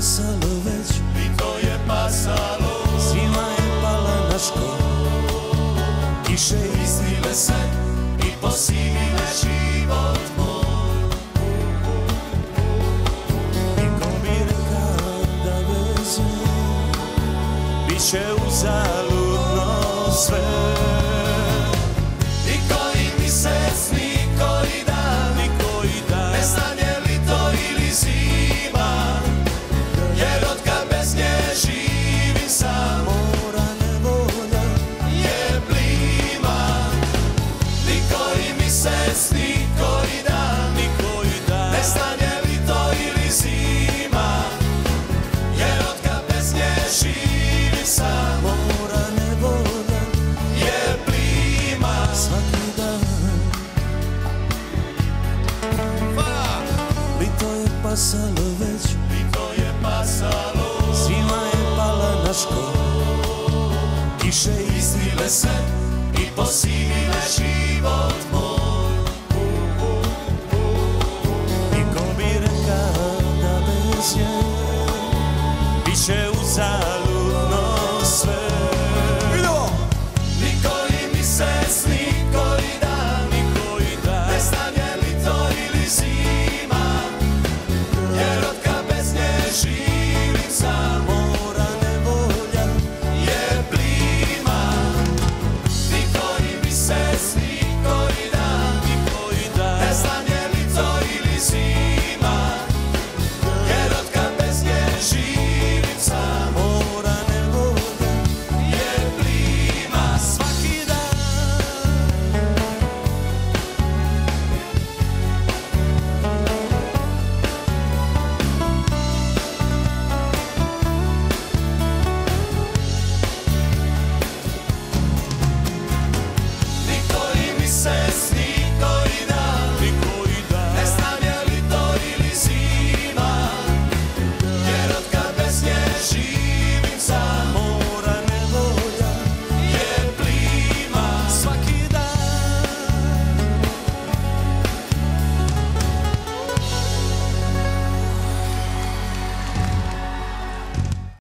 pasalo već. I to je pasalo. Zima je pala na školu. Kiše Iznile se i posivile život moj. I ko bi rekao da veze Biće uzaludno sve živim sam Mora nevolja Je plima. Svaki dan. Lito je pasalo već. I to je pasalo. Zima je pala na školu. Kiše Iznile se. I posivile život moj. I ko bi rekao da bez salud.